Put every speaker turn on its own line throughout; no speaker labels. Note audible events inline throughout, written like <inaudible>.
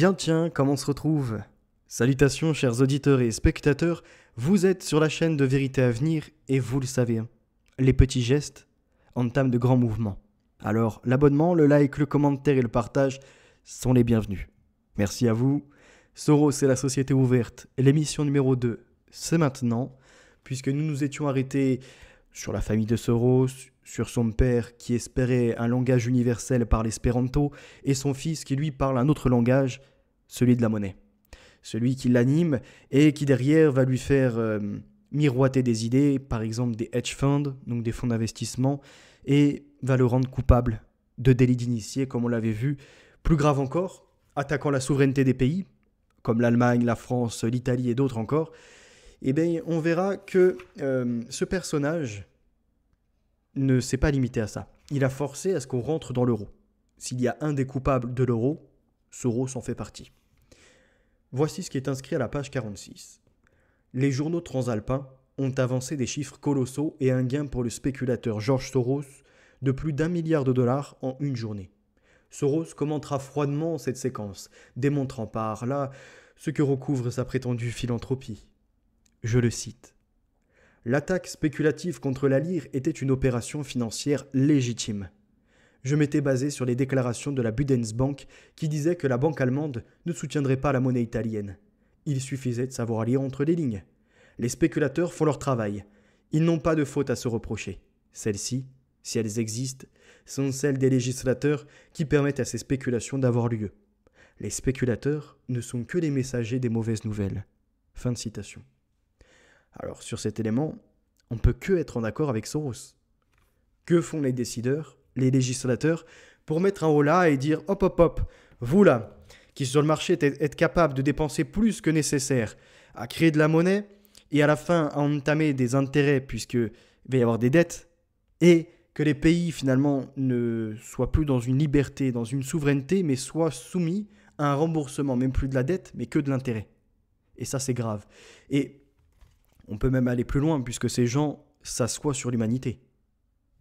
Tiens, tiens, comment on se retrouve? Salutations, chers auditeurs et spectateurs, vous êtes sur la chaîne de Vérité à venir et vous le savez, hein, les petits gestes entament de grands mouvements. Alors, l'abonnement, le like, le commentaire et le partage sont les bienvenus. Merci à vous. Soros et la société ouverte, l'émission numéro 2, c'est maintenant, puisque nous nous étions arrêtés sur la famille de Soros, sur son père qui espérait un langage universel par l'espéranto, et son fils qui lui parle un autre langage, celui de la monnaie. Celui qui l'anime et qui derrière va lui faire euh, miroiter des idées, par exemple des hedge funds, donc des fonds d'investissement, et va le rendre coupable de délit d'initié, comme on l'avait vu. Plus grave encore, attaquant la souveraineté des pays, comme l'Allemagne, la France, l'Italie et d'autres encore, eh bien, on verra que euh, ce personnage ne s'est pas limité à ça. Il a forcé à ce qu'on rentre dans l'euro. S'il y a un des coupables de l'euro, Soros en fait partie. Voici ce qui est inscrit à la page 46. Les journaux transalpins ont avancé des chiffres colossaux et un gain pour le spéculateur George Soros de plus d'un milliard de dollars en une journée. Soros commentera froidement cette séquence, démontrant par là ce que recouvre sa prétendue philanthropie. Je le cite. L'attaque spéculative contre la lire était une opération financière légitime. Je m'étais basé sur les déclarations de la Budensbank qui disait que la banque allemande ne soutiendrait pas la monnaie italienne. Il suffisait de savoir lire entre les lignes. Les spéculateurs font leur travail. Ils n'ont pas de faute à se reprocher. Celles-ci, si elles existent, sont celles des législateurs qui permettent à ces spéculations d'avoir lieu. Les spéculateurs ne sont que les messagers des mauvaises nouvelles. Fin de citation. Alors sur cet élément, on peut que être en accord avec Soros. Que font les décideurs, les législateurs, pour mettre un haut là et dire hop hop hop, vous là, qui sur le marché êtes capable de dépenser plus que nécessaire à créer de la monnaie et à la fin à entamer des intérêts puisqu'il va y avoir des dettes et que les pays finalement ne soient plus dans une liberté, dans une souveraineté, mais soient soumis à un remboursement, même plus de la dette, mais que de l'intérêt. Et ça, c'est grave. Et on peut même aller plus loin, puisque ces gens s'assoient sur l'humanité.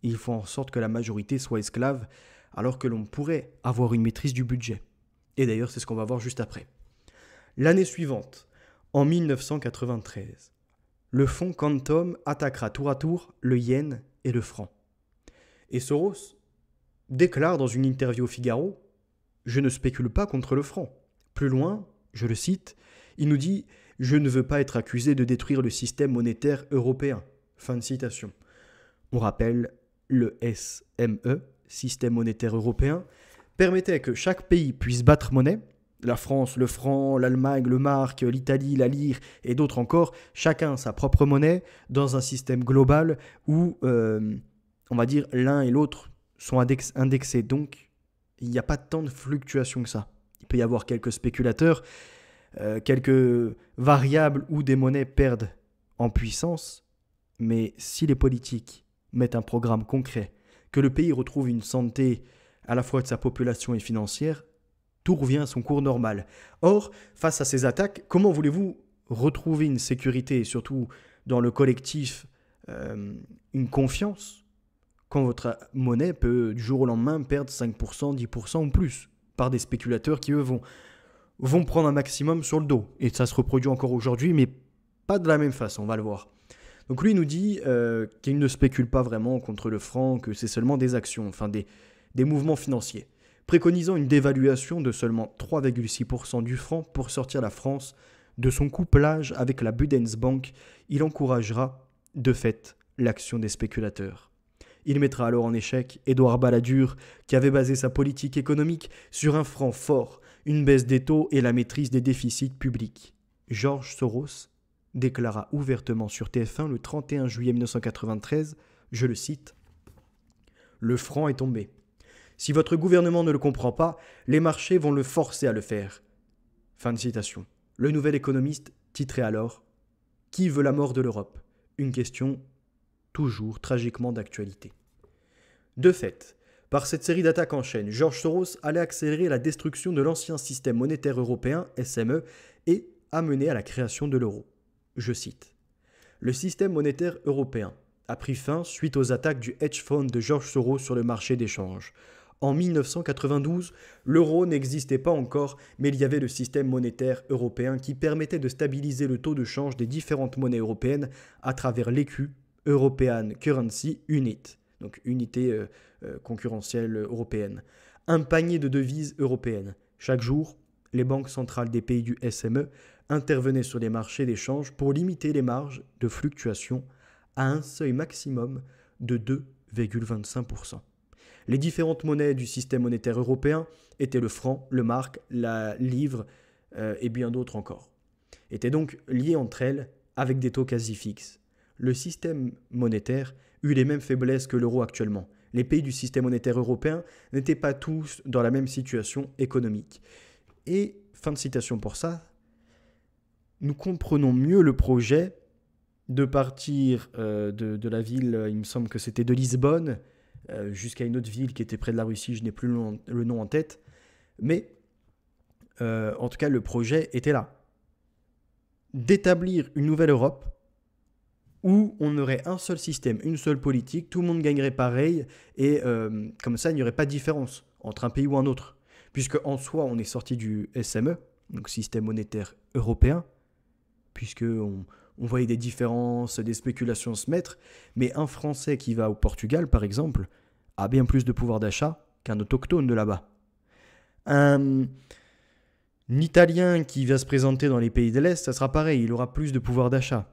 Ils font en sorte que la majorité soit esclave, alors que l'on pourrait avoir une maîtrise du budget. Et d'ailleurs, c'est ce qu'on va voir juste après. L'année suivante, en 1993, le fonds Quantum attaquera tour à tour le yen et le franc. Et Soros déclare dans une interview au Figaro Je ne spécule pas contre le franc. Plus loin, je le cite, il nous dit Je ne veux pas être accusé de détruire le système monétaire européen. Fin de citation. On rappelle, le SME, système monétaire européen, permettait que chaque pays puisse battre monnaie, la France, le franc, l'Allemagne, le marque, l'Italie, la lire et d'autres encore, chacun sa propre monnaie dans un système global où euh, on va dire, l'un et l'autre sont indexés. Donc, il n'y a pas tant de fluctuations que ça. Il peut y avoir quelques spéculateurs, euh, quelques variables où des monnaies perdent en puissance, mais si les politiques mettent un programme concret, que le pays retrouve une santé à la fois de sa population et financière, tout revient à son cours normal. Or, face à ces attaques, comment voulez-vous retrouver une sécurité et surtout dans le collectif euh, une confiance quand votre monnaie peut du jour au lendemain perdre 5%, 10% ou plus par des spéculateurs qui eux vont prendre un maximum sur le dos. Et ça se reproduit encore aujourd'hui, mais pas de la même façon, on va le voir. Donc lui nous dit euh, qu'il ne spécule pas vraiment contre le franc, que c'est seulement des actions, enfin des, des mouvements financiers, préconisant une dévaluation de seulement 3,6% du franc pour sortir la France de son couplage avec la Budensbank, il encouragera de fait l'action des spéculateurs. Il mettra alors en échec Édouard Balladur, qui avait basé sa politique économique sur un franc fort, une baisse des taux et la maîtrise des déficits publics. Georges Soros déclara ouvertement sur TF1 le 31 juillet 1993, je le cite, Le franc est tombé. Si votre gouvernement ne le comprend pas, les marchés vont le forcer à le faire. Fin de citation. Le nouvel économiste titrait alors Qui veut la mort de l'Europe? Une question toujours tragiquement d'actualité. De fait, par cette série d'attaques en chaîne, George Soros allait accélérer la destruction de l'ancien système monétaire européen, SME, et amener à la création de l'euro. Je cite. Le système monétaire européen a pris fin suite aux attaques du hedge fund de George Soros sur le marché d'échange. En 1992, l'euro n'existait pas encore, mais il y avait le système monétaire européen qui permettait de stabiliser le taux de change des différentes monnaies européennes à travers l'écu, European Currency Unit, donc unité euh, euh, concurrentielle européenne. Un panier de devises européennes. Chaque jour, les banques centrales des pays du SME intervenaient sur les marchés d'échange pour limiter les marges de fluctuation à un seuil maximum de 2,25%. Les différentes monnaies du système monétaire européen étaient le franc, le marque, la livre euh, et bien d'autres encore. Étaient donc liées entre elles avec des taux quasi fixes. Le système monétaire eut les mêmes faiblesses que l'euro actuellement. Les pays du système monétaire européen n'étaient pas tous dans la même situation économique. Et, fin de citation pour ça, nous comprenons mieux le projet de partir euh, de, la ville, il me semble que c'était de Lisbonne, euh, jusqu'à une autre ville qui était près de la Russie, je n'ai plus le nom, en tête. Mais euh, en tout cas, le projet était là. D'établir une nouvelle Europe où on aurait un seul système, une seule politique, tout le monde gagnerait pareil, et comme ça, il n'y aurait pas de différence entre un pays ou un autre. Puisque en soi, on est sorti du SME, donc système monétaire européen, puisque on, voyait des différences, des spéculations se mettre, mais un Français qui va au Portugal, par exemple, a bien plus de pouvoir d'achat qu'un autochtone de là-bas. Un, Italien qui va se présenter dans les pays de l'Est, ça sera pareil, il aura plus de pouvoir d'achat.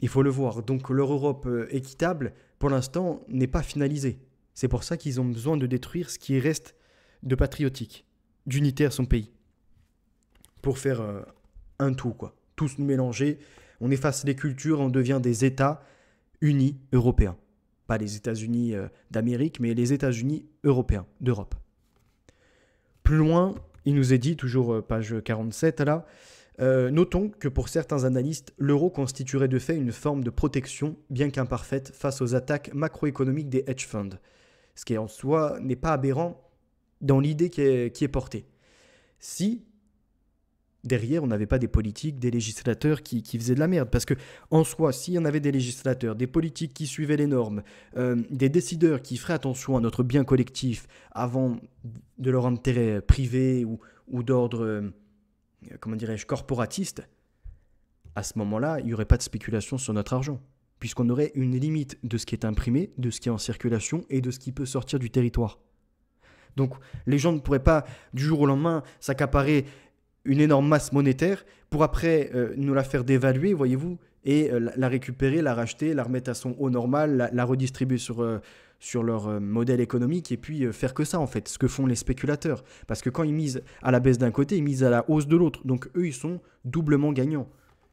Il faut le voir. Donc leur Europe euh, équitable, pour l'instant, n'est pas finalisée. C'est pour ça qu'ils ont besoin de détruire ce qui reste de patriotique, d'unité à son pays. Pour faire euh, un tout, quoi. Tous mélanger on efface les cultures, on devient des États unis européens. Pas les États-Unis euh, d'Amérique, mais les États-Unis européens, d'Europe. Plus loin, il nous est dit, toujours euh, page 47 là, euh, notons que pour certains analystes, l'euro constituerait de fait une forme de protection, bien qu'imparfaite, face aux attaques macroéconomiques des hedge funds. Ce qui en soi n'est pas aberrant dans l'idée qui est portée. Si derrière, on n'avait pas des politiques, des législateurs qui, faisaient de la merde. Parce que, en soi, s'il y en avait des législateurs, des politiques qui suivaient les normes, euh, des décideurs qui feraient attention à notre bien collectif avant de leur intérêt privé ou, ou d'ordre, euh, comment dirais-je, corporatiste, à ce moment-là, il n'y aurait pas de spéculation sur notre argent. Puisqu'on aurait une limite de ce qui est imprimé, de ce qui est en circulation et de ce qui peut sortir du territoire. Donc les gens ne pourraient pas du jour au lendemain s'accaparer une énorme masse monétaire pour après euh, nous la faire dévaluer, voyez-vous, et euh, la récupérer, la racheter, la remettre à son haut normal, la, redistribuer sur, euh, sur leur modèle économique et puis faire que ça en fait, ce que font les spéculateurs. Parce que quand ils misent à la baisse d'un côté, ils misent à la hausse de l'autre. Donc eux, ils sont doublement gagnants.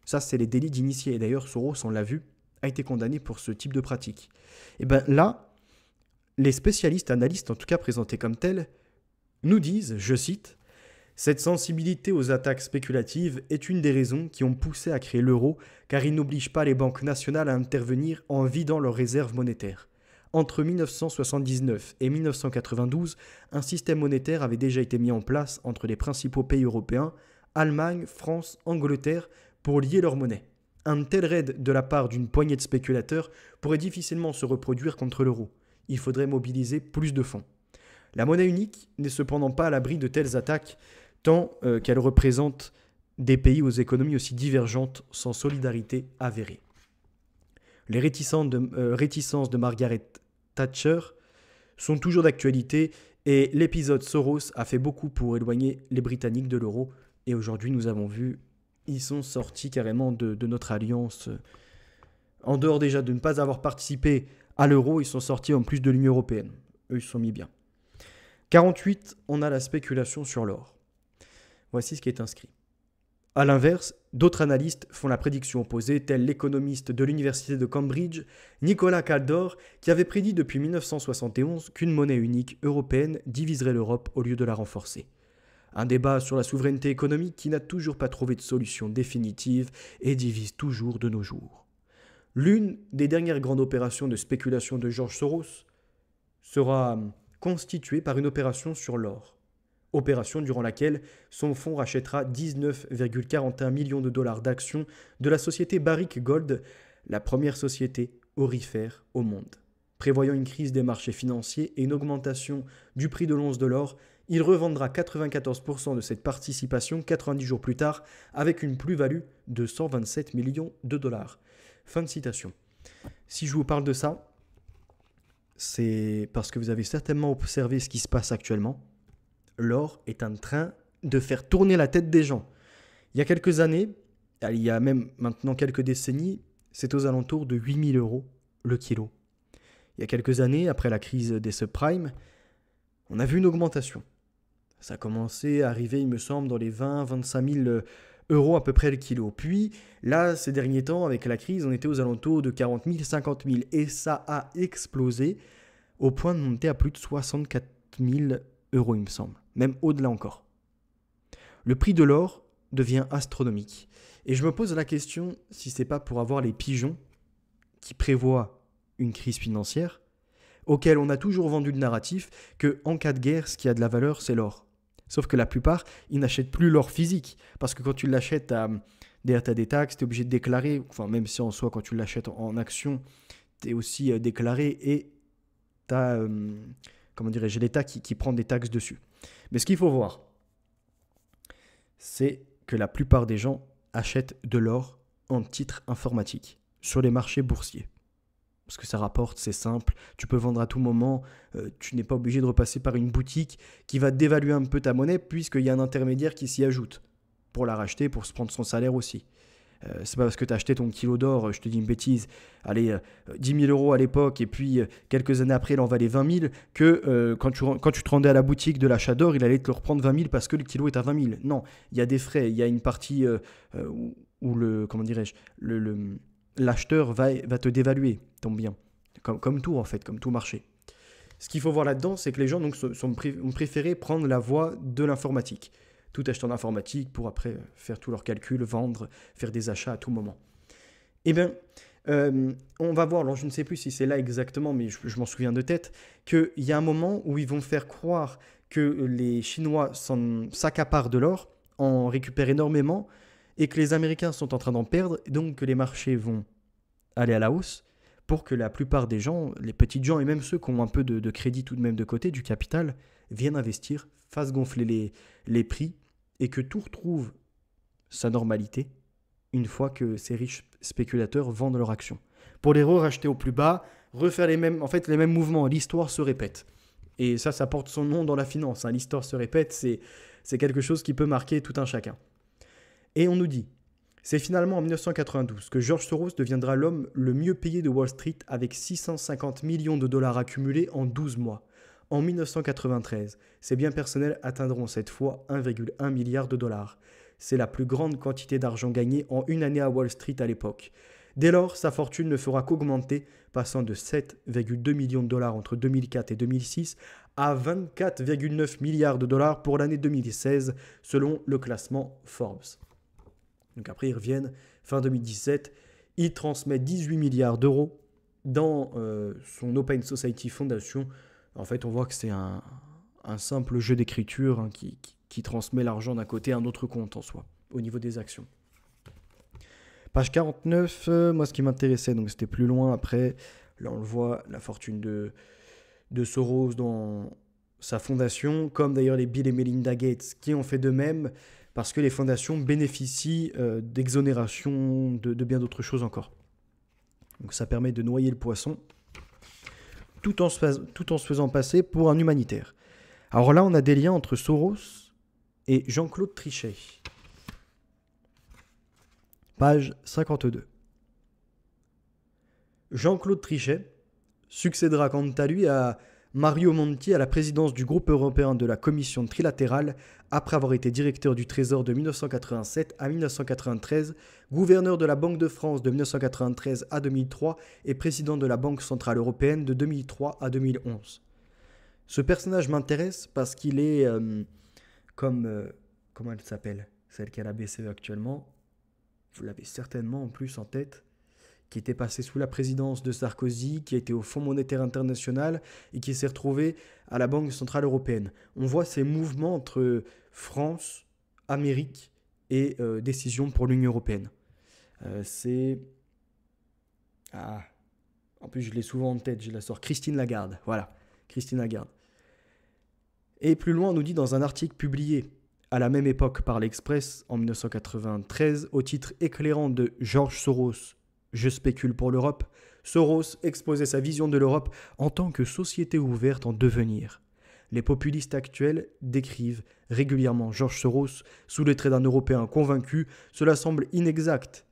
Ça, c'est les délits d'initiés. Et d'ailleurs, Soros, on l'a vu, a été condamné pour ce type de pratique. Et bien là, les spécialistes, analystes en tout cas présentés comme tels, nous disent, je cite, cette sensibilité aux attaques spéculatives est une des raisons qui ont poussé à créer l'euro, car il n'oblige pas les banques nationales à intervenir en vidant leurs réserves monétaires. Entre 1979 et 1992, un système monétaire avait déjà été mis en place entre les principaux pays européens, Allemagne, France, Angleterre, pour lier leur monnaie. Un tel raid de la part d'une poignée de spéculateurs pourrait difficilement se reproduire contre l'euro. Il faudrait mobiliser plus de fonds. La monnaie unique n'est cependant pas à l'abri de telles attaques, tant euh, qu'elle représente des pays aux économies aussi divergentes sans solidarité avérée. Les réticences de, euh, réticences de Margaret Thatcher sont toujours d'actualité et l'épisode Soros a fait beaucoup pour éloigner les Britanniques de l'euro. Et aujourd'hui, nous avons vu, ils sont sortis carrément de, de, notre alliance. En dehors déjà de ne pas avoir participé à l'euro, ils sont sortis en plus de l'Union européenne. Eux, ils se sont mis bien. 48, on a la spéculation sur l'or. Voici ce qui est inscrit. A l'inverse, d'autres analystes font la prédiction opposée, tel l'économiste de l'université de Cambridge, Nicolas Caldor, qui avait prédit depuis 1971 qu'une monnaie unique européenne diviserait l'Europe au lieu de la renforcer. Un débat sur la souveraineté économique qui n'a toujours pas trouvé de solution définitive et divise toujours de nos jours. L'une des dernières grandes opérations de spéculation de George Soros sera constituée par une opération sur l'or opération durant laquelle son fonds rachètera 19,41 millions de dollars d'actions de la société Barrick Gold, la première société orifère au monde. Prévoyant une crise des marchés financiers et une augmentation du prix de l'once de l'or, il revendra 94% de cette participation 90 jours plus tard avec une plus-value de 127 millions de dollars. Fin de citation. Si je vous parle de ça, c'est parce que vous avez certainement observé ce qui se passe actuellement. L'or est en train de faire tourner la tête des gens. Il y a quelques années, il y a même maintenant quelques décennies, c'est aux alentours de 8000 euros le kilo. Il y a quelques années, après la crise des subprimes, on a vu une augmentation. Ça a commencé à arriver, il me semble, dans les 20 25 000 euros à peu près le kilo. Puis là, ces derniers temps, avec la crise, on était aux alentours de 40 000, 50 000. Et ça a explosé au point de monter à plus de 64 000 euros, il me semble. Même au-delà encore. Le prix de l'or devient astronomique. Et je me pose la question si c'est pas pour avoir les pigeons qui prévoient une crise financière, auquel on a toujours vendu le narratif que en cas de guerre, ce qui a de la valeur, c'est l'or. Sauf que la plupart, ils n'achètent plus l'or physique. Parce que quand tu l'achètes, tu as des taxes, tu es obligé de déclarer. Enfin, même si en soi, quand tu l'achètes en action, tu es aussi euh, déclaré et tu as, euh, comment dirais-je, l'État qui prend des taxes dessus. Mais ce qu'il faut voir, c'est que la plupart des gens achètent de l'or en titre informatique sur les marchés boursiers parce que ça rapporte, c'est simple, tu peux vendre à tout moment, euh, tu n'es pas obligé de repasser par une boutique qui va dévaluer un peu ta monnaie puisqu'il y a un intermédiaire qui s'y ajoute pour la racheter, pour se prendre son salaire aussi. Euh, c'est pas parce que tu as acheté ton kilo d'or, je te dis une bêtise, allez, 10 euh, 000 euros à l'époque et puis quelques années après il en valait 20 000 que quand, tu, quand tu te rendais à la boutique de l'achat d'or, il allait te le reprendre 20 000 parce que le kilo est à 20 000. Non, il y a des frais, il y a une partie où, le, comment dirais-je, le l'acheteur va, va te dévaluer ton bien. Comme, comme tout en fait, comme tout marché. Ce qu'il faut voir là-dedans, c'est que les gens donc, ont préféré prendre la voie de l'informatique. Tout acheter en informatique pour après faire tous leurs calculs, vendre, faire des achats à tout moment. Eh bien, euh, on va voir, alors je ne sais plus si c'est là exactement, mais je, m'en souviens de tête, qu'il y a un moment où ils vont faire croire que les Chinois s'accaparent de l'or, en récupèrent énormément, et que les Américains sont en train d'en perdre, donc que les marchés vont aller à la hausse pour que la plupart des gens, les petits gens et même ceux qui ont un peu de, crédit tout de même de côté, du capital, viennent investir, fassent gonfler les, les prix et que tout retrouve sa normalité une fois que ces riches spéculateurs vendent leurs actions. Pour les re-racheter au plus bas, refaire les mêmes, en fait, les mêmes mouvements, l'histoire se répète. Et ça, ça porte son nom dans la finance. Hein. L'histoire se répète, c'est quelque chose qui peut marquer tout un chacun. Et on nous dit, c'est finalement en 1992 que George Soros deviendra l'homme le mieux payé de Wall Street avec 650 millions de dollars accumulés en 12 mois. En 1993, ses biens personnels atteindront cette fois 1,1 milliard de dollars. C'est la plus grande quantité d'argent gagné en une année à Wall Street à l'époque. Dès lors, sa fortune ne fera qu'augmenter, passant de 7,2 millions de dollars entre 2004 et 2006 à 24,9 milliards de dollars pour l'année 2016, selon le classement Forbes. Donc après, ils reviennent fin 2017. Il transmet 18 milliards d'euros dans euh, son Open Society Foundation. En fait, on voit que c'est un, simple jeu d'écriture hein, qui, transmet l'argent d'un côté à un autre compte en soi, au niveau des actions. Page 49, euh, moi ce qui m'intéressait, donc c'était plus loin après, là on le voit, la fortune de, de Soros dans sa fondation, comme d'ailleurs les Bill et Melinda Gates qui ont fait de même parce que les fondations bénéficient euh, d'exonération de, bien d'autres choses encore. Donc ça permet de noyer le poisson tout en, se, faisant passer pour un humanitaire. Alors là, on a des liens entre Soros et Jean-Claude Trichet. Page 52. Jean-Claude Trichet succédera quant à lui à Mario Monti à la présidence du groupe européen de la Commission trilatérale après avoir été directeur du Trésor de 1987 à 1993, gouverneur de la Banque de France de 1993 à 2003 et président de la Banque centrale européenne de 2003 à 2011. Ce personnage m'intéresse parce qu'il est euh, comme... Euh, comment elle s'appelle? Celle qui a la BCE actuellement? Vous l'avez certainement en plus en tête qui était passé sous la présidence de Sarkozy, qui était au Fonds monétaire international et qui s'est retrouvé à la Banque centrale européenne. On voit ces mouvements entre France, Amérique et euh, décision pour l'Union européenne. Euh, c'est ah, En plus, je l'ai souvent en tête, je la sors. Christine Lagarde. Voilà, Christine Lagarde. Et plus loin, on nous dit dans un article publié à la même époque par l'Express en 1993 au titre éclairant de Georges Soros, Je spécule pour l'Europe, Soros exposait sa vision de l'Europe en tant que société ouverte en devenir. Les populistes actuels décrivent régulièrement Georges Soros sous les traits d'un Européen convaincu, cela semble inexact.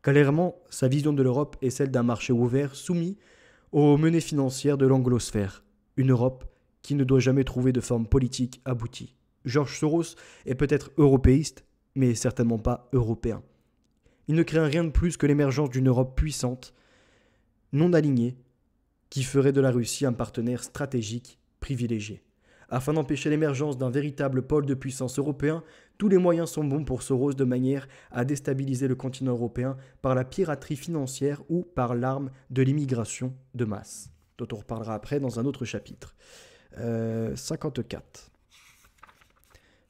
Clairement, sa vision de l'Europe est celle d'un marché ouvert soumis aux menées financières de l'anglosphère, une Europe qui ne doit jamais trouver de forme politique aboutie. Georges Soros est peut-être européiste, mais certainement pas européen. Il ne craint rien de plus que l'émergence d'une Europe puissante, non alignée, qui ferait de la Russie un partenaire stratégique privilégié. Afin d'empêcher l'émergence d'un véritable pôle de puissance européen, tous les moyens sont bons pour Soros de manière à déstabiliser le continent européen par la piraterie financière ou par l'arme de l'immigration de masse, dont on reparlera après dans un autre chapitre. 54. Euh,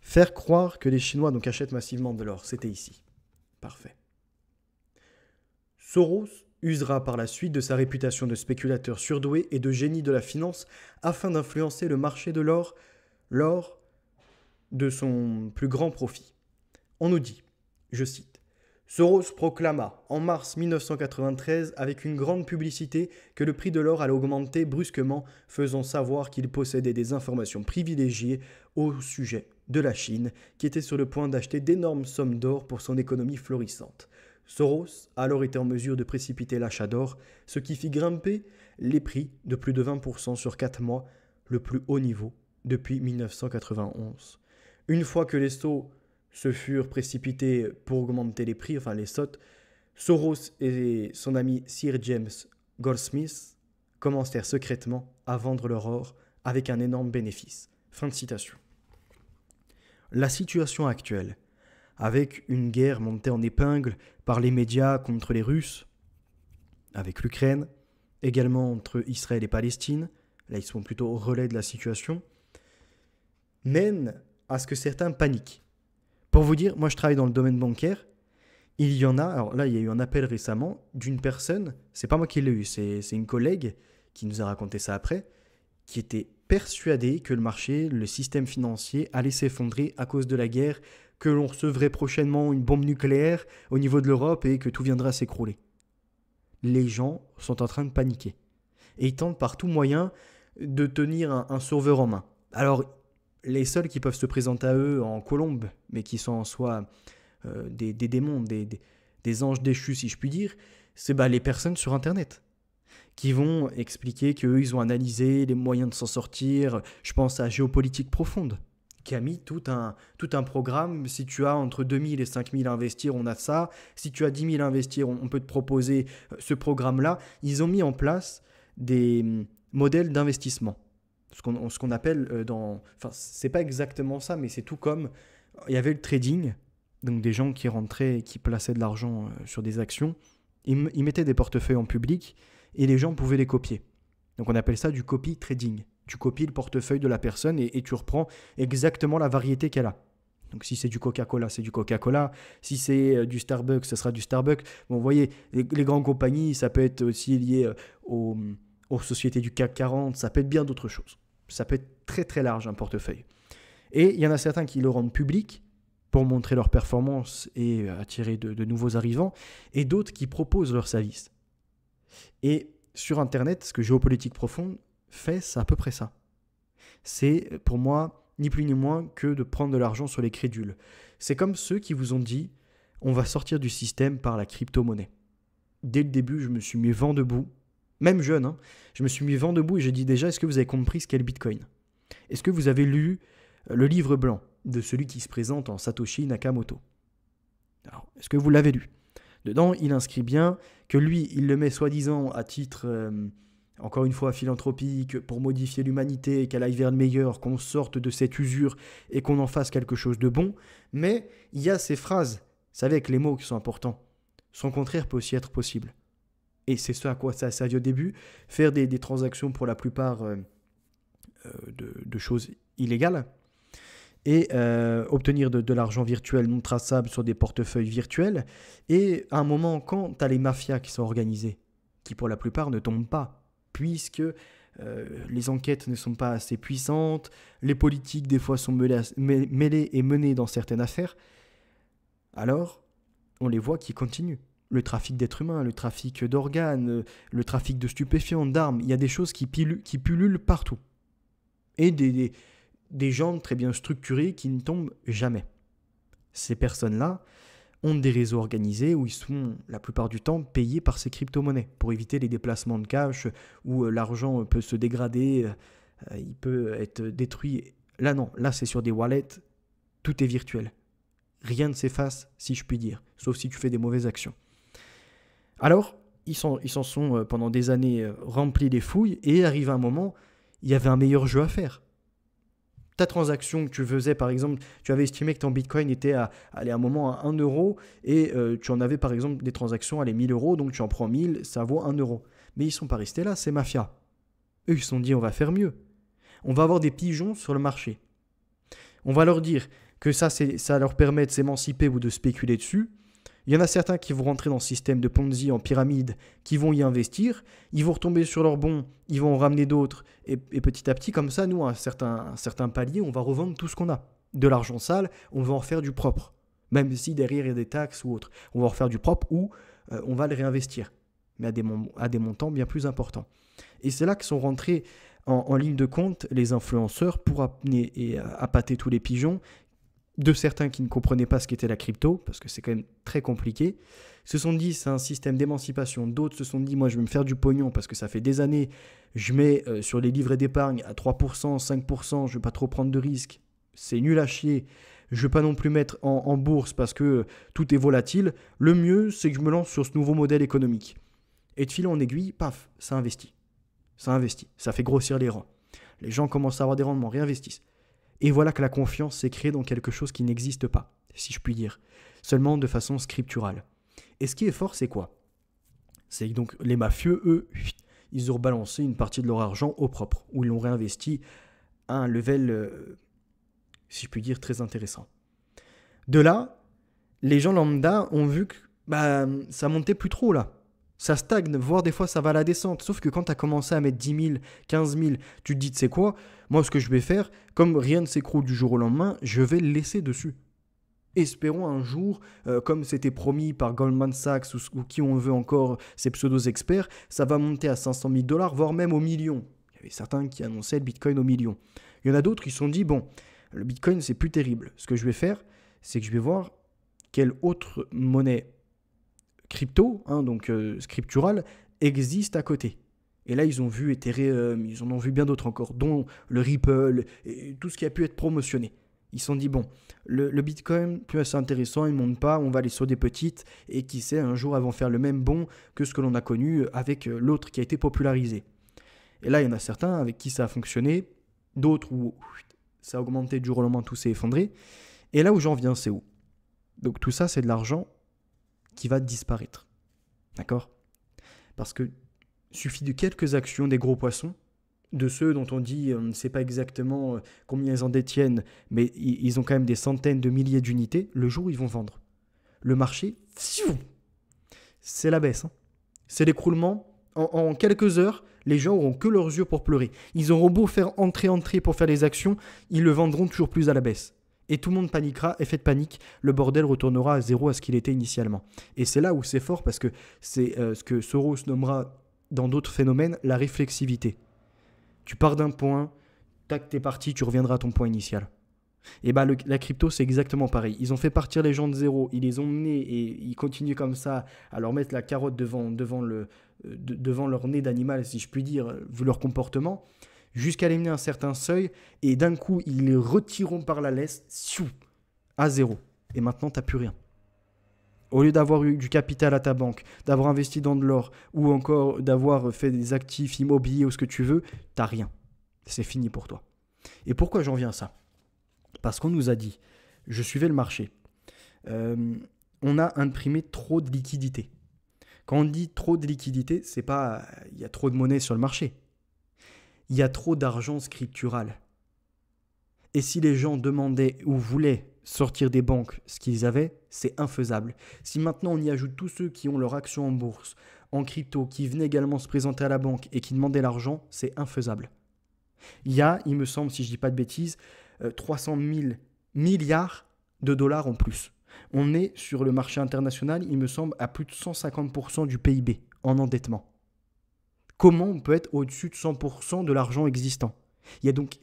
Faire croire que les Chinois donc achètent massivement de l'or, c'était ici. Parfait. Soros usera par la suite de sa réputation de spéculateur surdoué et de génie de la finance afin d'influencer le marché de l'or lors de son plus grand profit. On nous dit, je cite, Soros proclama en mars 1993 avec une grande publicité que le prix de l'or allait augmenter brusquement, faisant savoir qu'il possédait des informations privilégiées au sujet de la Chine, qui était sur le point d'acheter d'énormes sommes d'or pour son économie florissante. Soros a alors été en mesure de précipiter l'achat d'or, ce qui fit grimper les prix de plus de 20% sur 4 mois, le plus haut niveau depuis 1991. Une fois que les sauts se furent précipités pour augmenter les prix, enfin les sautes, Soros et son ami Sir James Goldsmith commencèrent secrètement à vendre leur or avec un énorme bénéfice. Fin de citation. La situation actuelle avec une guerre montée en épingle par les médias contre les Russes, avec l'Ukraine, également entre Israël et Palestine, là ils sont plutôt au relais de la situation, mène à ce que certains paniquent. Pour vous dire, moi je travaille dans le domaine bancaire, il y en a, alors là il y a eu un appel récemment d'une personne, c'est pas moi qui l'ai eu, c'est une collègue qui nous a raconté ça après, qui était persuadée que le marché, le système financier allait s'effondrer à cause de la guerre que l'on recevrait prochainement une bombe nucléaire au niveau de l'Europe et que tout viendra s'écrouler. Les gens sont en train de paniquer. Et ils tentent par tout moyen de tenir un, sauveur en main. Alors, les seuls qui peuvent se présenter à eux en colombe, mais qui sont en soi euh, des, démons, des, des, anges déchus, si je puis dire, c'est bah, les personnes sur Internet qui vont expliquer qu'eux, ils ont analysé les moyens de s'en sortir. Je pense à géopolitique profonde qui a mis tout un, tout un programme. Si tu as entre 2000 et 5000 à investir, on a ça. Si tu as 10 000 à investir, on, peut te proposer euh, ce programme-là. Ils ont mis en place des hum, modèles d'investissement. Ce qu'on appelle euh, dans... Enfin, c'est pas exactement ça, mais c'est tout comme... Il y avait le trading, donc des gens qui rentraient, qui plaçaient de l'argent euh, sur des actions. Ils, ils mettaient des portefeuilles en public et les gens pouvaient les copier. Donc on appelle ça du copy trading tu copies le portefeuille de la personne et, tu reprends exactement la variété qu'elle a. Donc si c'est du Coca-Cola, c'est du Coca-Cola. Si c'est euh, du Starbucks, ce sera du Starbucks. Vous voyez, les, grandes compagnies, ça peut être aussi lié euh, aux, sociétés du CAC 40, ça peut être bien d'autres choses. Ça peut être très très large un portefeuille. Et il y en a certains qui le rendent public pour montrer leur performance et attirer de, de nouveaux arrivants, et d'autres qui proposent leurs services. Et sur Internet, ce que Géopolitique Profonde fait, c'est à peu près ça. C'est pour moi ni plus ni moins que de prendre de l'argent sur les crédules. C'est comme ceux qui vous ont dit on va sortir du système par la crypto-monnaie. Dès le début, je me suis mis vent debout, même jeune, hein, je me suis mis vent debout et j'ai dit déjà est-ce que vous avez compris ce qu'est le Bitcoin? Est-ce que vous avez lu euh, le livre blanc de celui qui se présente en Satoshi Nakamoto? Est-ce que vous l'avez lu? Dedans, il inscrit bien que lui, il le met soi-disant à titre euh, encore une fois philanthropique, pour modifier l'humanité, qu'elle aille vers le meilleur, qu'on sorte de cette usure et qu'on en fasse quelque chose de bon. Mais il y a ces phrases, savez, avec les mots qui sont importants. Son contraire peut aussi être possible. Et c'est ce à quoi ça a servi au début, faire des, transactions pour la plupart euh, euh, de, choses illégales, et euh, obtenir de, de l'argent virtuel non traçable sur des portefeuilles virtuels. Et à un moment, quand tu as les mafias qui sont organisées, qui pour la plupart ne tombent pas, puisque euh, les enquêtes ne sont pas assez puissantes, les politiques des fois sont mêlées, et menées dans certaines affaires, alors on les voit qui continuent. Le trafic d'êtres humains, le trafic d'organes, le trafic de stupéfiants, d'armes, il y a des choses qui, pullulent partout. Et des gens très bien structurés qui ne tombent jamais. Ces personnes-là, ont des réseaux organisés où ils sont la plupart du temps payés par ces crypto-monnaies pour éviter les déplacements de cash où euh, l'argent peut se dégrader, euh, il peut être détruit. Là non, là c'est sur des wallets, tout est virtuel. Rien ne s'efface, si je puis dire, sauf si tu fais des mauvaises actions. Alors, ils s'en sont euh, pendant des années remplis des fouilles et arrive un moment, il y avait un meilleur jeu à faire ta transaction que tu faisais, par exemple, tu avais estimé que ton Bitcoin était à, un moment à 1 euro et euh, tu en avais par exemple des transactions à les 1000 euros, donc tu en prends 1000, ça vaut 1 euro. Mais ils sont pas restés là, c'est mafia. Eux, ils se sont dit, on va faire mieux. On va avoir des pigeons sur le marché. On va leur dire que ça, ça leur permet de s'émanciper ou de spéculer dessus. Il y en a certains qui vont rentrer dans le système de Ponzi en pyramide, qui vont y investir, ils vont retomber sur leurs bons, ils vont en ramener d'autres, et, petit à petit, comme ça, nous, à un certain, certain palier, on va revendre tout ce qu'on a. De l'argent sale, on va en faire du propre. Même si derrière il y a des taxes ou autre. On va en faire du propre ou euh, on va le réinvestir, mais à des, montants bien plus importants. Et c'est là que sont rentrés en, ligne de compte les influenceurs pour et appâter tous les pigeons de certains qui ne comprenaient pas ce qu'était la crypto, parce que c'est quand même très compliqué, se sont dit c'est un système d'émancipation. D'autres se sont dit moi je vais me faire du pognon parce que ça fait des années, je mets euh, sur les livrets d'épargne à 3%, 5%, je ne vais pas trop prendre de risques, c'est nul à chier. Je ne vais pas non plus mettre en, bourse parce que euh, tout est volatile. Le mieux, c'est que je me lance sur ce nouveau modèle économique. Et de fil en aiguille, paf, ça investit. Ça investit. Ça fait grossir les rangs. Les gens commencent à avoir des rendements, réinvestissent. Et voilà que la confiance s'est créée dans quelque chose qui n'existe pas, si je puis dire, seulement de façon scripturale. Et ce qui est fort, c'est quoi? C'est donc les mafieux, eux, ils ont balancé une partie de leur argent au propre, ou ils l'ont réinvesti à un level, euh, si je puis dire, très intéressant. De là, les gens lambda ont vu que bah, ça montait plus trop là ça stagne, voire des fois ça va à la descente. Sauf que quand tu as commencé à mettre 10 000, 15 000, tu te dis, tu sais quoi, moi ce que je vais faire, comme rien ne s'écroule du jour au lendemain, je vais le laisser dessus. Espérons un jour, euh, comme c'était promis par Goldman Sachs ou, qui on veut encore, ces pseudo-experts, ça va monter à 500 000 dollars, voire même au million. Il y avait certains qui annonçaient le Bitcoin au million. Il y en a d'autres qui se sont dit, bon, le Bitcoin c'est plus terrible. Ce que je vais faire, c'est que je vais voir quelle autre monnaie crypto, hein, donc euh, scriptural, existe à côté. Et là, ils ont vu Ethereum, ils en ont vu bien d'autres encore, dont le Ripple, tout ce qui a pu être promotionné. Ils se sont dit, bon, le, Bitcoin, plus assez intéressant, il ne monte pas, on va aller sur des petites, et qui sait, un jour, elles vont faire le même bon que ce que l'on a connu avec euh, l'autre qui a été popularisé. Et là, il y en a certains avec qui ça a fonctionné, d'autres où ça a augmenté du jour au lendemain, tout s'est effondré. Et là où j'en viens, c'est où? Donc tout ça, c'est de l'argent qui va disparaître. D'accord? Parce que suffit de quelques actions des gros poissons, de ceux dont on dit on ne sait pas exactement euh, combien ils en détiennent, mais ils ont quand même des centaines de milliers d'unités, le jour ils vont vendre. Le marché, c'est la baisse. Hein. C'est l'écroulement. En, quelques heures, les gens auront que leurs yeux pour pleurer. Ils auront beau faire entrer, entrer pour faire les actions, ils le vendront toujours plus à la baisse et tout le monde paniquera, effet de panique, le bordel retournera à zéro à ce qu'il était initialement. Et c'est là où c'est fort parce que c'est euh, ce que Soros nommera dans d'autres phénomènes la réflexivité. Tu pars d'un point, tac, t'es parti, tu reviendras à ton point initial. Et bah la crypto c'est exactement pareil. Ils ont fait partir les gens de zéro, ils les ont menés et ils continuent comme ça à leur mettre la carotte devant, devant, le, euh, devant leur nez d'animal, si je puis dire, vu leur comportement jusqu'à à un certain seuil, et d'un coup, ils les retireront par la laisse, à zéro. Et maintenant, tu n'as plus rien. Au lieu d'avoir eu du capital à ta banque, d'avoir investi dans de l'or, ou encore d'avoir fait des actifs immobiliers ou ce que tu veux, tu n'as rien. C'est fini pour toi. Et pourquoi j'en viens à ça? Parce qu'on nous a dit, je suivais le marché, euh, on a imprimé trop de liquidités. Quand on dit trop de liquidités, c'est pas il y a trop de monnaie sur le marché il y a trop d'argent scriptural. Et si les gens demandaient ou voulaient sortir des banques ce qu'ils avaient, c'est infaisable. Si maintenant on y ajoute tous ceux qui ont leur action en bourse, en crypto qui venaient également se présenter à la banque et qui demandaient l'argent, c'est infaisable. Il y a, il me semble, si je ne dis pas de bêtises, 300 euh, 000 milliards de dollars en plus. On est sur le marché international, il me semble, à plus de 150% du PIB en endettement. Comment on peut être au-dessus de 100% de l'argent existant Il y a donc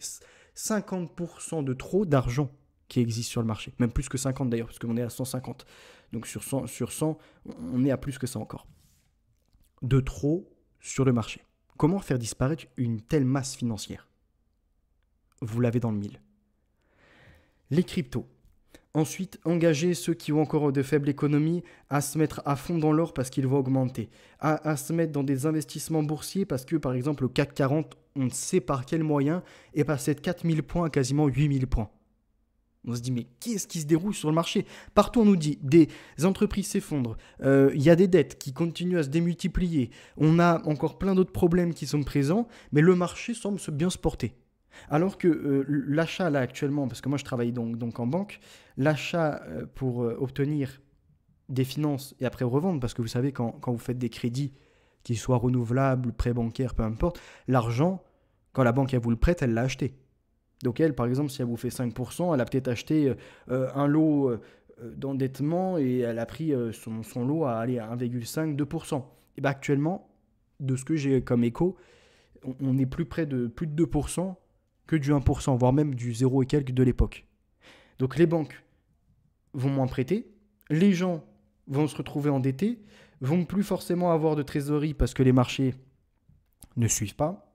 50% de trop d'argent qui existe sur le marché. Même plus que 50 d'ailleurs, parce qu'on est à 150. Donc sur 100, sur 100, on est à plus que ça encore. De trop sur le marché. Comment faire disparaître une telle masse financière? Vous l'avez dans le mille. Les cryptos. Ensuite, engager ceux qui ont encore de faibles économies à se mettre à fond dans l'or parce qu'il va augmenter. À, se mettre dans des investissements boursiers parce que, par exemple, le CAC 40, on ne sait par quel moyen, est passé de 4000 points à quasiment 8000 points. On se dit, mais qu'est-ce qui se déroule sur le marché? Partout, on nous dit, des entreprises s'effondrent, euh, il y a des dettes qui continuent à se démultiplier, on a encore plein d'autres problèmes qui sont présents, mais le marché semble se bien se porter. Alors que euh, l'achat là actuellement, parce que moi je travaille donc, donc en banque, l'achat euh, pour obtenir des finances et après revendre, parce que vous savez, quand, quand vous faites des crédits, qu'ils soient renouvelables, prêts bancaires, peu importe, l'argent, quand la banque elle vous le prête, elle l'a acheté. Donc elle, par exemple, si elle vous fait 5%, elle a peut-être acheté euh, un lot euh, d'endettement et elle a pris euh, son, lot à aller à 1,5-2%. Et bien actuellement, de ce que j'ai comme écho, on, est plus près de plus de 2% que du 1%, voire même du 0 et quelques de l'époque. Donc les banques vont moins prêter, les gens vont se retrouver endettés, vont plus forcément avoir de trésorerie parce que les marchés ne suivent pas,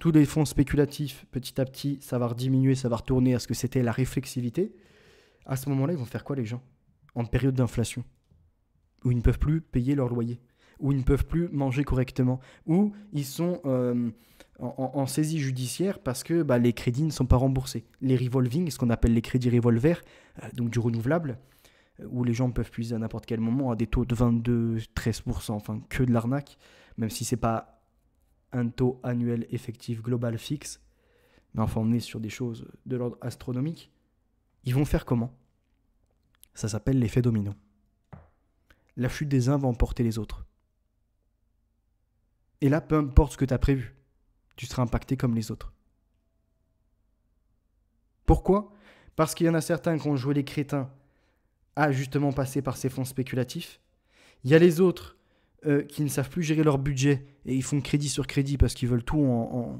tous les fonds spéculatifs, petit à petit, ça va diminuer, ça va retourner à ce que c'était la réflexivité. À ce moment-là, ils vont faire quoi les gens? En période d'inflation, où ils ne peuvent plus payer leur loyer, où ils ne peuvent plus manger correctement, où ils sont euh, en, saisie judiciaire parce que bah, les crédits ne sont pas remboursés. Les revolving, ce qu'on appelle les crédits revolver, euh, donc du renouvelable, euh, où les gens peuvent puiser à n'importe quel moment à des taux de 22-13%, enfin que de l'arnaque, même si c'est pas un taux annuel effectif global fixe, mais enfin on est sur des choses de l'ordre astronomique, ils vont faire comment? Ça s'appelle l'effet domino. La chute des uns va emporter les autres. Et là, peu importe ce que tu as prévu, tu seras impacté comme les autres. Pourquoi? Parce qu'il y en a certains qui ont joué les crétins à justement passer par ces fonds spéculatifs. Il y a les autres euh, qui ne savent plus gérer leur budget et ils font crédit sur crédit parce qu'ils veulent tout en,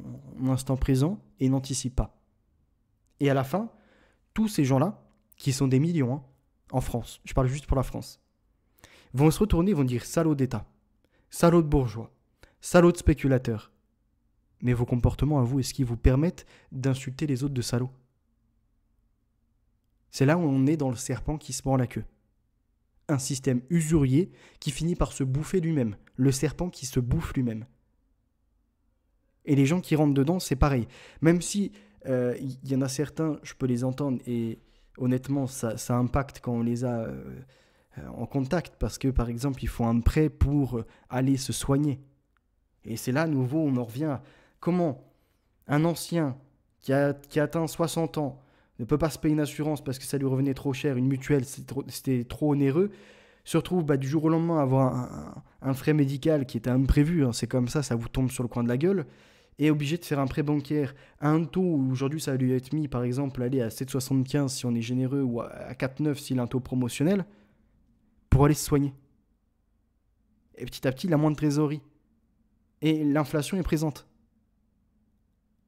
instant présent et n'anticipent pas. Et à la fin, tous ces gens-là, qui sont des millions hein, en France, je parle juste pour la France, vont se retourner, vont dire salaud d'État, salaud de bourgeois, salaud de spéculateur. Mais vos comportements à vous, est-ce qu'ils vous permettent d'insulter les autres de salauds C'est là où on est dans le serpent qui se mord la queue un système usurier qui finit par se bouffer lui-même, le serpent qui se bouffe lui-même. Et les gens qui rentrent dedans, c'est pareil. Même si il euh, y, en a certains, je peux les entendre, et honnêtement, ça, impacte quand on les a euh, en contact, parce que par exemple, il faut un prêt pour aller se soigner. Et c'est là, à nouveau, on en revient comment un ancien qui a, qui a atteint 60 ans, ne peut pas se payer une assurance parce que ça lui revenait trop cher, une mutuelle, c'était trop, onéreux, se retrouve bah, du jour au lendemain à avoir un, frais médical qui était imprévu, hein, c'est comme ça, ça vous tombe sur le coin de la gueule, et obligé de faire un prêt bancaire à un taux où aujourd'hui ça lui être mis, par exemple, aller à 7,75 si on est généreux ou à 4,9 s'il a un taux promotionnel, pour aller se soigner. Et petit à petit, il a moins de trésorerie. Et l'inflation est présente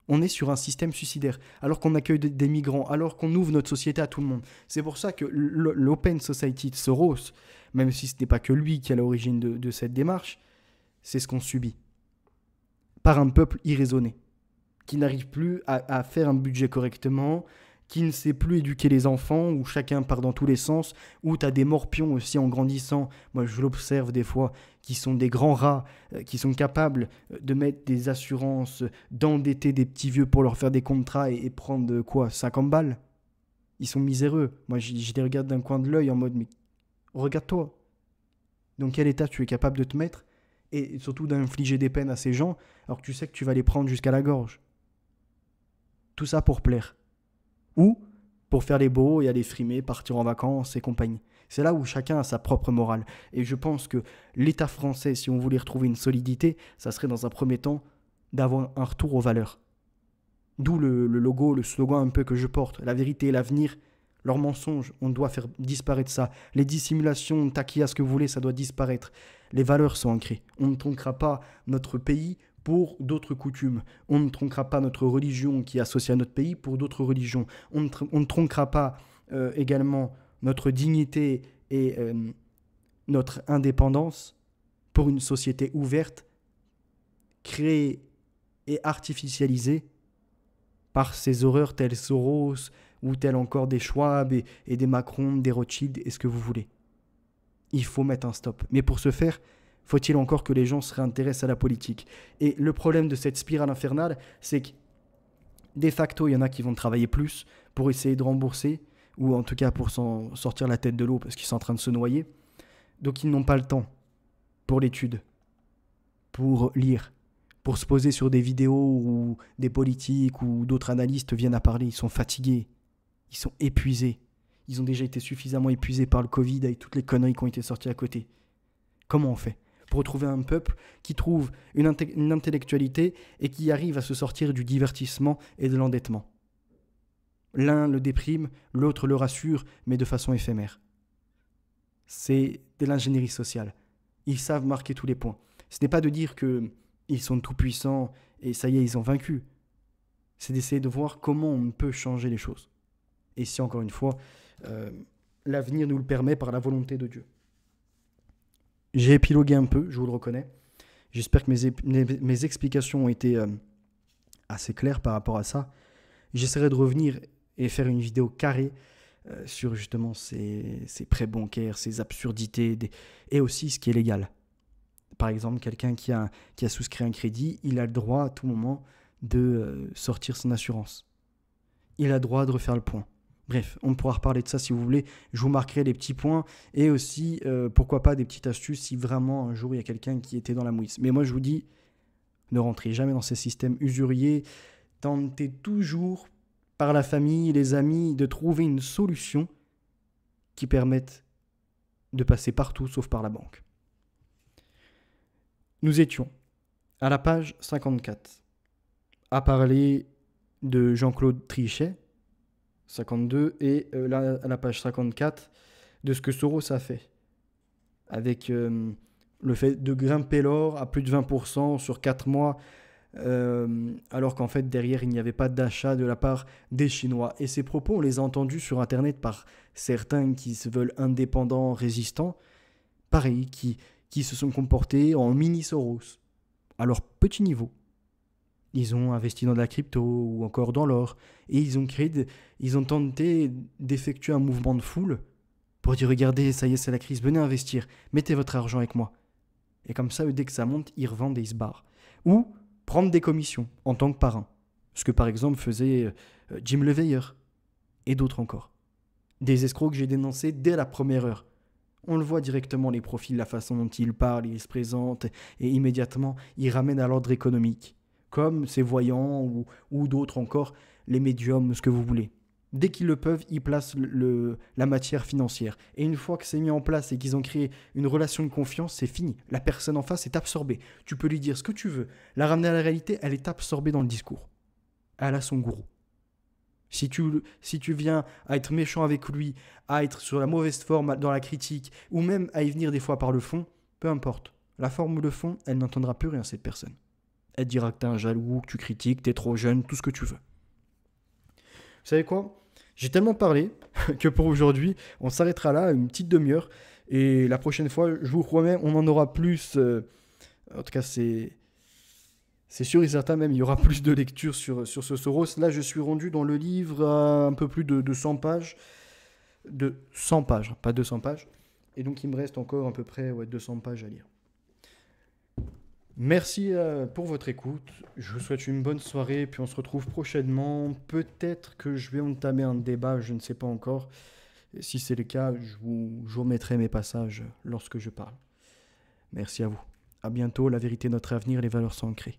on est sur un système suicidaire, alors qu'on accueille des, migrants, alors qu'on ouvre notre société à tout le monde. C'est pour ça que l'Open Society de Soros, même si ce n'est pas que lui qui est à l'origine de, cette démarche, c'est ce qu'on subit. Par un peuple irraisonné, qui n'arrive plus à faire un budget correctement, qui ne sait plus éduquer les enfants, où chacun part dans tous les sens, où tu as des morpions aussi en grandissant, moi je l'observe des fois, qui sont des grands rats, euh, qui sont capables euh, de mettre des assurances, d'endetter des petits vieux pour leur faire des contrats et, prendre quoi 50 balles Ils sont miséreux. Moi je, les regarde d'un coin de l'œil en mode, mais regarde-toi. Dans quel état tu es capable de te mettre et surtout d'infliger des peines à ces gens alors que tu sais que tu vas les prendre jusqu'à la gorge. Tout ça pour plaire ou pour faire les beaux et aller frimer, partir en vacances et compagnie. C'est là où chacun a sa propre morale. Et je pense que l'État français, si on voulait retrouver une solidité, ça serait dans un premier temps d'avoir un retour aux valeurs. D'où le, logo, le slogan un peu que je porte. La vérité et l'avenir, leurs mensonges, on doit faire disparaître ça. Les dissimulations, taquillas, ce que vous voulez, ça doit disparaître. Les valeurs sont ancrées. On ne tronquera pas notre pays pour d'autres coutumes. On ne tronquera pas notre religion qui est associée à notre pays pour d'autres religions. On ne, tronquera pas euh, également notre dignité et euh, notre indépendance pour une société ouverte, créée et artificialisée par ces horreurs telles Soros ou telles encore des Schwab et, et des Macron, des Rothschild et ce que vous voulez. Il faut mettre un stop. Mais pour ce faire, faut-il encore que les gens se réintéressent à la politique? Et le problème de cette spirale infernale, c'est que de facto, il y en a qui vont travailler plus pour essayer de rembourser, ou en tout cas pour s'en sortir la tête de l'eau parce qu'ils sont en train de se noyer. Donc ils n'ont pas le temps pour l'étude, pour lire, pour se poser sur des vidéos où des politiques ou d'autres analystes viennent à parler. Ils sont fatigués, ils sont épuisés. Ils ont déjà été suffisamment épuisés par le Covid avec toutes les conneries qui ont été sorties à côté. Comment on fait? Pour retrouver un peuple qui trouve une, intellectualité et qui arrive à se sortir du divertissement et de l'endettement. L'un le déprime, l'autre le rassure, mais de façon éphémère. C'est de l'ingénierie sociale. Ils savent marquer tous les points. Ce n'est pas de dire que ils sont tout puissants et ça y est, ils ont vaincu. C'est d'essayer de voir comment on peut changer les choses. Et si encore une fois, euh, l'avenir nous le permet par la volonté de Dieu. J'ai épilogué un peu, je vous le reconnais. J'espère que mes, mes, explications ont été euh, assez claires par rapport à ça. J'essaierai de revenir et faire une vidéo carrée euh, sur justement ces, ces, prêts bancaires, ces absurdités, et aussi ce qui est légal. Par exemple, quelqu'un qui a, qui a souscrit un crédit, il a le droit à tout moment de euh, sortir son assurance. Il a le droit de refaire le point. Bref, on pourra reparler de ça si vous voulez. Je vous marquerai les petits points et aussi, euh, pourquoi pas, des petites astuces si vraiment un jour il y a quelqu'un qui était dans la mouise. Mais moi, je vous dis, ne rentrez jamais dans ces systèmes usuriers. Tentez toujours, par la famille, les amis, de trouver une solution qui permette de passer partout sauf par la banque. Nous étions à la page 54 à parler de Jean-Claude Trichet, 52, et euh, là, à la page 54, de ce que Soros a fait. Avec euh, le fait de grimper l'or à plus de 20% sur 4 mois, euh, alors qu'en fait, derrière, il n'y avait pas d'achat de la part des Chinois. Et ces propos, on les a entendus sur Internet par certains qui se veulent indépendants, résistants, pareil, qui, qui se sont comportés en mini Soros, à leur petit niveau. Ils ont investi dans de la crypto ou encore dans l'or. Et ils ont créé, ils ont tenté d'effectuer un mouvement de foule pour dire regardez, ça y est, c'est la crise, venez investir, mettez votre argent avec moi. Et comme ça, dès que ça monte, ils revendent et ils se barrent. Ou prendre des commissions en tant que parrain. Ce que par exemple faisait euh, Jim Leveilleur et d'autres encore. Des escrocs que j'ai dénoncés dès la première heure. On le voit directement, les profils, la façon dont ils parlent, ils se présentent, et immédiatement, ils ramènent à l'ordre économique comme ces voyants ou, d'autres encore, les médiums, ce que vous voulez. Dès qu'ils le peuvent, ils placent le, la matière financière. Et une fois que c'est mis en place et qu'ils ont créé une relation de confiance, c'est fini. La personne en face est absorbée. Tu peux lui dire ce que tu veux. La ramener à la réalité, elle est absorbée dans le discours. Elle a son gourou. Si tu, si tu viens à être méchant avec lui, à être sur la mauvaise forme dans la critique, ou même à y venir des fois par le fond, peu importe. La forme ou le fond, elle n'entendra plus rien, cette personne. Elle dira que t'es un jaloux, que tu critiques, t'es trop jeune, tout ce que tu veux. Vous savez quoi? J'ai tellement parlé <laughs> que pour aujourd'hui, on s'arrêtera là, une petite demi-heure. Et la prochaine fois, je vous promets, on en aura plus. Euh, en tout cas, c'est. C'est sûr et certain même, il y aura plus de lectures sur, sur ce Soros. Là, je suis rendu dans le livre à un peu plus de, de 100 pages. De 100 pages, pas 200 pages. Et donc, il me reste encore à peu près ouais, 200 pages à lire. Merci euh, pour votre écoute. Je vous souhaite une bonne soirée, puis on se retrouve prochainement. Peut-être que je vais entamer un débat, je ne sais pas encore. si c'est le cas, je vous, remettrai mes passages lorsque je parle. Merci à vous. À bientôt. La vérité, notre avenir, les valeurs sont ancrées.